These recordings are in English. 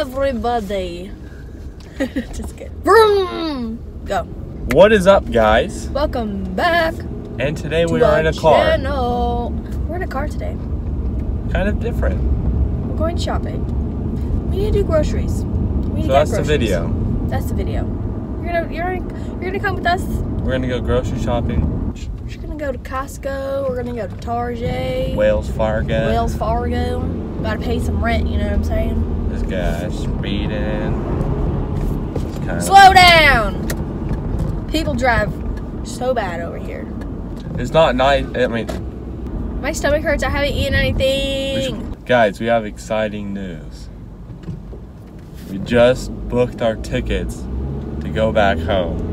everybody. Just kidding. Vroom! Go. What is up, guys? Welcome back. And today we to are in a car. Channel. We're in a car today. Kind of different. We're going shopping. We need to do groceries. We need to So get that's the video. That's the video. You're gonna you're gonna, you're gonna come with us. We're gonna go grocery shopping. Go to Costco. We're gonna go to Target. Wales Fargo. Wells Fargo. Gotta pay some rent. You know what I'm saying? This guy's speeding. It's kind of- Slow down. People drive so bad over here. It's not nice. I mean, My stomach hurts. I haven't eaten anything. guys, we have exciting news. We just booked our tickets to go back home.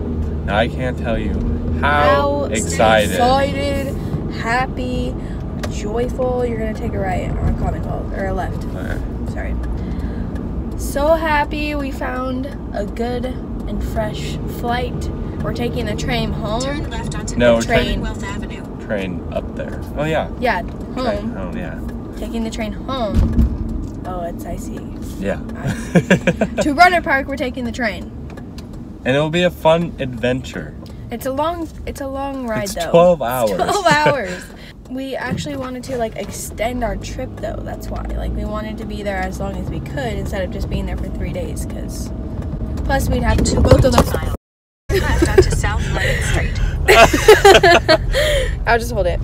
Now I can't tell you how, excited. excited, happy, joyful. You're gonna take a right on Commonwealth or a left. Okay. Sorry. So happy we found a good and fresh flight. We're taking the train home. Turn left onto No, no, we're Avenue. Train up there. Oh yeah. Yeah, Train home. home. Yeah. Taking the train home. Oh, it's icy. see. Yeah. to Rohnert Park, we're taking the train. And it'll be a fun adventure. It's a long, it's a long ride It's though. 12 hours. It's Twelve hours. we actually wanted to like extend our trip though. That's why. Like we wanted to be there as long as we could instead of just being there for three days. Cause plus we'd have to both of us. Mile. Left onto South Lemon Street. I'll just hold it.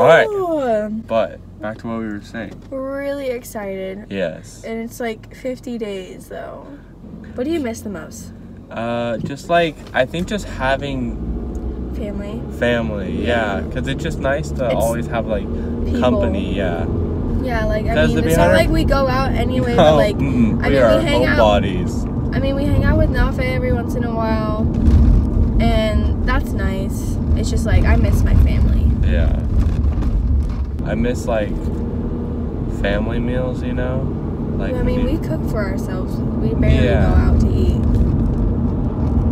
right. Oh, But back to what we were saying. We're really excited, Yes. and it's like 50 days though. What do you miss the most? Uh, just like I think just having Family, family, yeah, because it's just nice to It's always have like people. company, yeah. Yeah, like I mean, it's not honest- like we go out anyway, but Oh, like mm-mm, I we mean, are we hang out- homebodies. I mean, we hang out with Nafe every once in a while, and that's nice. It's just like I miss my family. Yeah. I miss like family meals, you know. Like I mean, when we cook for ourselves. We barely Yeah. go out to eat.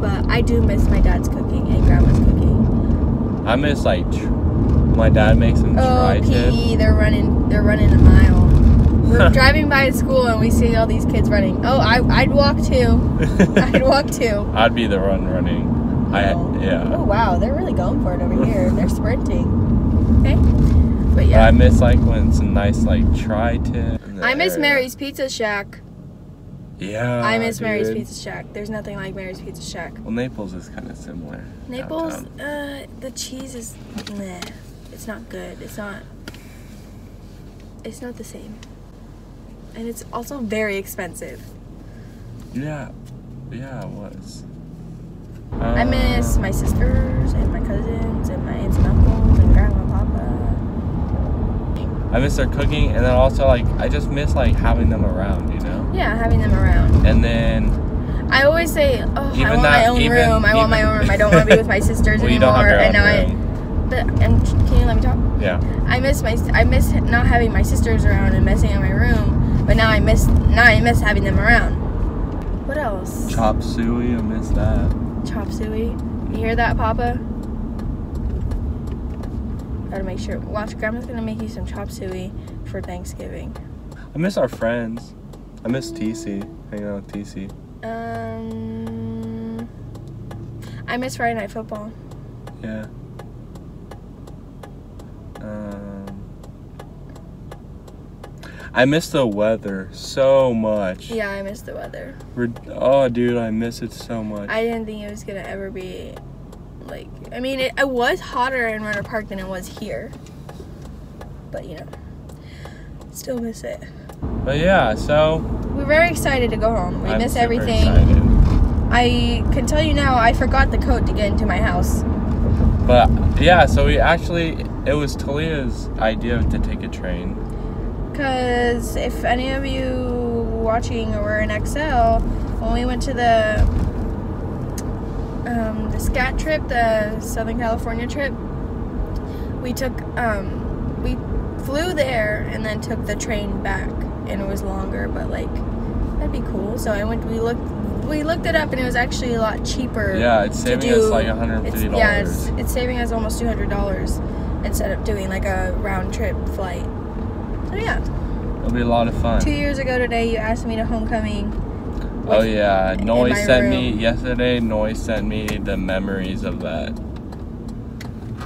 But I do miss my dad's cooking and grandma's cooking. I miss like tr- my dad makes some Oh. PE, they're running. They're running a mile. We're driving by a school and we see all these kids running. Oh, I, I'd walk too. I'd walk too. I'd be the one running. I Oh. yeah. Oh wow, they're really going for it over here. They're sprinting. Okay. But But yeah. I miss like when it's a nice like tri-tip. I miss area. Mary's Pizza Shack. Yeah. I miss Mary's. Pizza Shack. There's nothing like Mary's Pizza Shack. Well, Naples is kind of similar. Naples, uh, the cheese is meh. It's not good. It's not. It's not the same. And it's also very expensive. Yeah. Yeah, it was. I Uh, miss my sisters and my cousins and my aunts and uncles and grandma and papa. I miss their cooking, and then also like I just miss like having them around, you know. Yeah, having them around. And then I always say, "Oh, I Even want my that- own even- room. I want my own room. I don't want to be with my sisters well, you anymore." and now room. I, but and can you let me talk? Yeah. I miss my I miss not having my sisters around and messing in my room, but now I miss now I miss having them around. What else? Chop suey, I miss that. Chop suey. You hear that, Papa? Gotta make sure. Watch, Grandma's gonna make you some chop suey for Thanksgiving. I miss our friends. I miss TC. Hanging out with TC. Um, I miss Friday night football. Yeah. Um, I miss the weather so much. Yeah, I miss the weather. Oh, dude, I miss it so much. I didn't think it was gonna ever be like. I mean, it, it was hotter in Rohnert Park than it was here, but you know, still miss it. but yeah, so We're very excited to go home. We I'm miss everything. excited. I can tell you now, I forgot the coat to get into my house. But yeah, so we actually it was Talia's idea to take a train. Because if any of you watching were in XL, when we went to the um, the SCAT trip, the Southern California trip, we took um, we flew there and then took the train back, and it was longer, but like that'd be cool. So I went. We looked. We looked it up, and it was actually a lot cheaper. Yeah, it's saving do- us like It's, $150. yeah, it's, it's saving us almost two hundred dollars instead of doing like a round trip flight. So yeah, It'll be a lot of fun. Two years ago today, you asked me to homecoming. Oh yeah, Noy my sent me yesterday. Noy sent me the memories of that,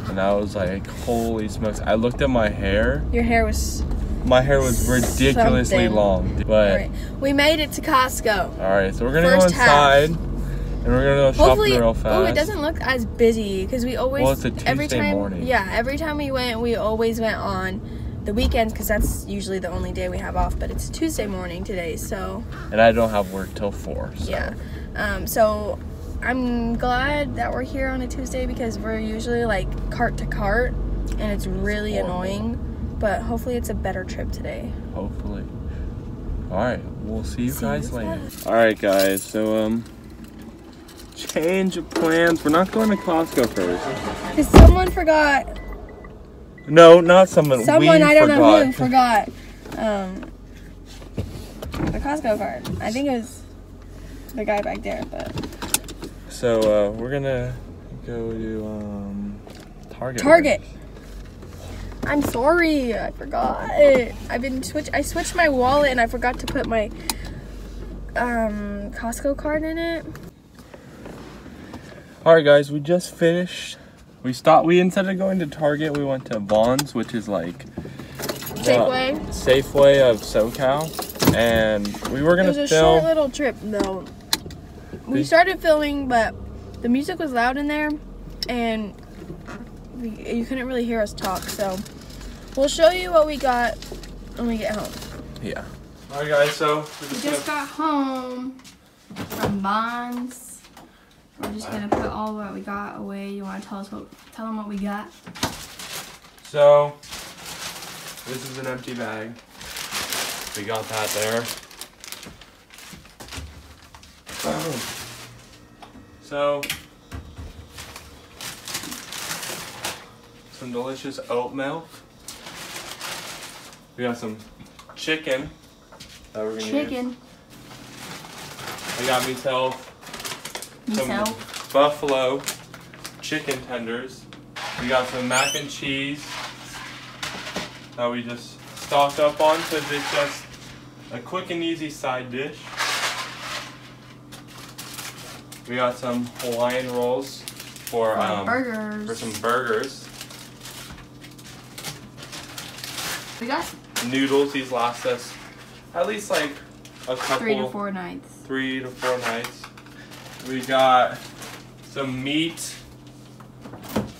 and I was like, "Holy smokes!" I looked at my hair. Your hair was. My hair was ridiculously Something. long, but Alright. We made it to Costco. all right. So we're gonna First go half. inside, and we're gonna go Hopefully, shopping real fast. oh, it doesn't look as busy because we always. Well, it's a every time, morning. Yeah, every time we went, we always went on the weekends because that's usually the only day we have off. But it's Tuesday morning today, so And I don't have work till four. So. yeah. Um, so I'm glad that we're here on a Tuesday because we're usually like cart to cart, and it's really horrible. annoying. But hopefully, it's a better trip today. Hopefully. All right, we'll see you See guys you later. later. All right, guys. So um, change of plans. We're not going to Costco first. Because someone forgot. No, not someone. Someone we I don't forgot. know who forgot. Um, the Costco card. I think it was the guy back there, but So uh, we're gonna go to um, Target. Target. I'm sorry, I forgot. I've been switch. I switched my wallet and I forgot to put my um Costco card in it. All right, guys. We just finished. We stopped. We instead of going to Target, we went to Vons, which is like the Safeway. Safeway of SoCal, and we were gonna It was a short little trip though. We We- started filming, but the music was loud in there, and we, you couldn't really hear us talk. So we'll show you what we got when we get home. yeah. All right, guys. So we We just got home from Vons. We're just gonna put all what we got away. You want to tell us what? Tell them what we got. So, this is an empty bag. We got that there. So, some delicious oat milk. We got some chicken that we're gonna use. Chicken. I got myself some buffalo chicken tenders. We got some mac and cheese that we just stocked up on because it's just a quick and easy side dish. We got some Hawaiian rolls for um, burgers. for some burgers. we got Noodles. These last us at least like a couple three to four nights. three to four nights. We got some meat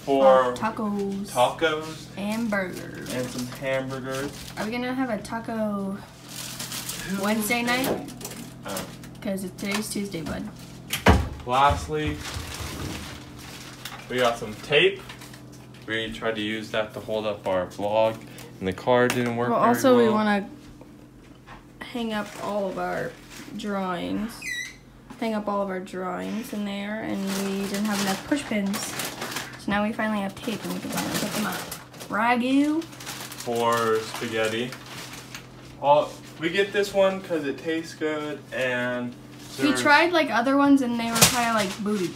for Oh, tacos. tacos and burgers. and some hamburgers. Are we gonna have a taco Wednesday night? Uh. Oh. Because it's today's Tuesday, bud. Lastly, we got some tape. We tried to use that to hold up our vlog, and the car didn't work Well, also we want to hang up all of our drawings. Hang up all of our drawings in there, and we didn't have enough push pins. So now we finally have tape, and we can finally put them up. Ragu. for spaghetti. All we get this one because it tastes good, and We tried like other ones, and they were kind of like booty.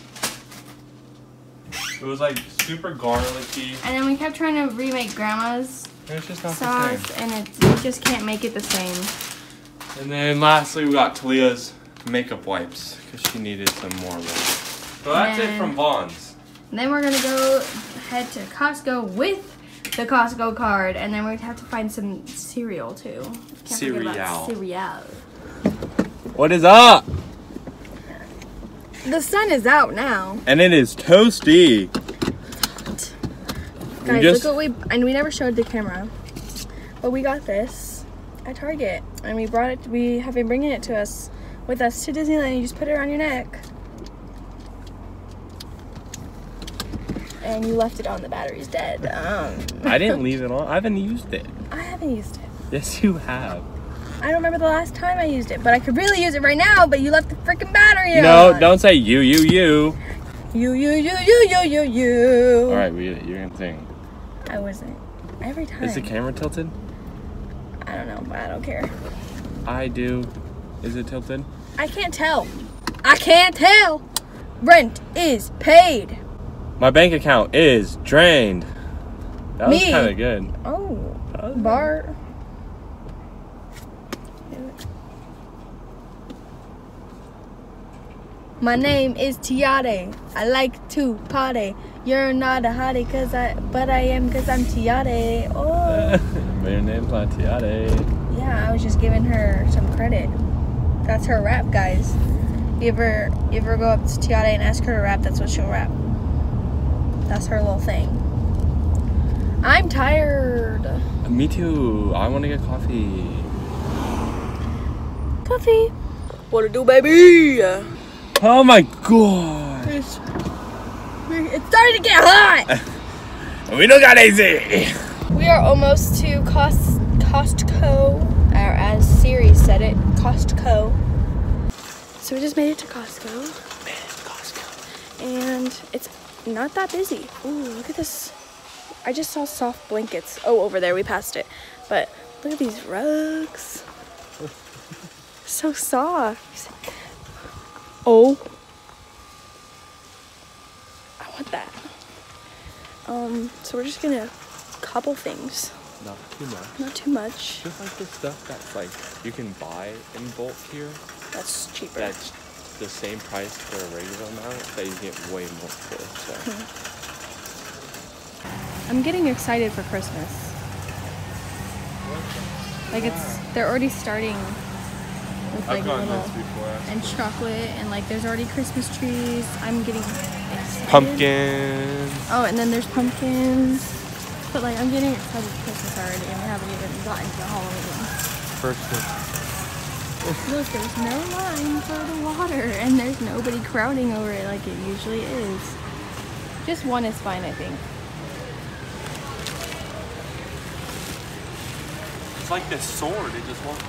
It was like super garlicky. And then we kept trying to remake Grandma's It's just not the sauce, same. and it, we just can't make it the same. And then lastly, we got Talia's makeup wipes because she needed some more of them. So that's it from Vons. And then we're gonna go head to Costco with the Costco card, and then we're gonna have to find some cereal too. Can't forget about cereal. What is up? The sun is out now, And it is toasty. We guys. just- Look what we and we never showed the camera, but we got this at Target, and we brought it. We have been bringing it to us with us to Disneyland. You just put it around your neck, and you left it on. The battery's dead. Um, I didn't leave it on. I haven't used it. I haven't used it. Yes, you have. I don't remember the last time I used it, but I could really use it right now. But you left the freaking battery No, on. don't say you, you, you. You, you, you, you, you, you, you. All right, we, you're gonna sing. I wasn't. Every time. Is the camera tilted? I don't know, but I don't care. I do. Is it tilted? I can't tell. I can't tell. Rent is paid. My bank account is drained. That Me. was kind of good. Oh, Bart. My name is Tiade. I like to party. You're not a hottie, cause I, but I am, cause I'm Tiade. Oh. but your name's not Tiade. Yeah, I was just giving her some credit. That's her rap, guys. You ever, you ever go up to Tiare and ask her to rap? That's what she'll rap. That's her little thing. I'm tired. Me too. I want to get coffee. Coffee. What to do, baby? Oh my god. It's, it's starting to get hot. We don't got AC. We are almost to Cost Costco, or as Siri said it, Costco. So we just made it to Costco, and it's not that busy. Ooh, look at this. I just saw soft blankets. Oh, over there, we passed it. But look at these rugs. So soft. Oh. I want that. Um, so we're just gonna couple things. Not too much. Not too much. Just like the stuff that's like you can buy in bulk here. That's cheaper. That's the same price for a regular amount, but you get way more for. So mm-hmm. I'm getting excited for Christmas. Like it's they're already starting with like little before. and chocolate and like there's already Christmas trees. I'm getting excited. Pumpkin. Oh, and then there's pumpkins. But like I'm getting excited for Christmas already and we haven't even gotten to Halloween. First Look, there's no line for the water and there's nobody crowding over it like it usually is. Just one is fine, I think. It's like this sword. It just won't.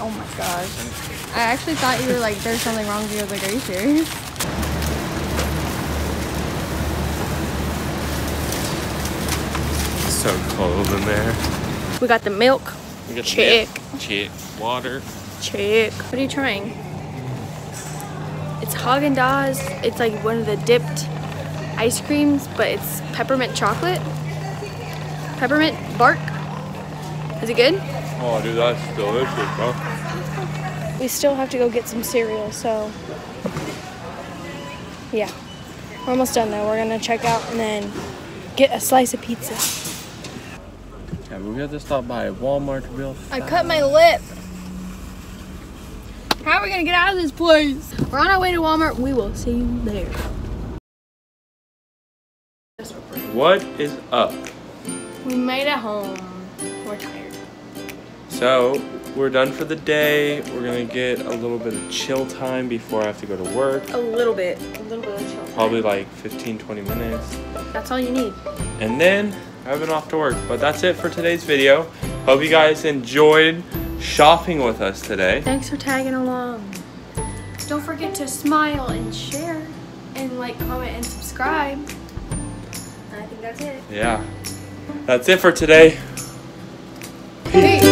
Oh my gosh. I actually thought you were like, there's something wrong with you. I was like, are you serious? So cold in there. We got the milk. We got the Chick. milk, Chick. Water. Chick. What are you trying? It's Haagen Dazs. It's like one of the dipped ice creams, but it's peppermint chocolate. Peppermint bark. Is it good? Oh, dude, that's delicious, bro. We still have to go get some cereal, so yeah. We're almost done though. We're gonna check out and then get a slice of pizza. Yeah, we have to stop by Walmart real fast. I cut my lip. How are we gonna get out of this place? We're on our way to Walmart. We will see you there. What is up? We made it home. We're tired. So, we're done for the day. We're gonna get a little bit of chill time before I have to go to work. A little bit. A little bit of chill. Probably like 15, 20 minutes. That's all you need. And then I've been off to work. But that's it for today's video. Hope you guys enjoyed shopping with us today. Thanks for tagging along. Don't forget to smile and share and like, comment, and subscribe. And I think that's it. Yeah. That's it for today. Peace.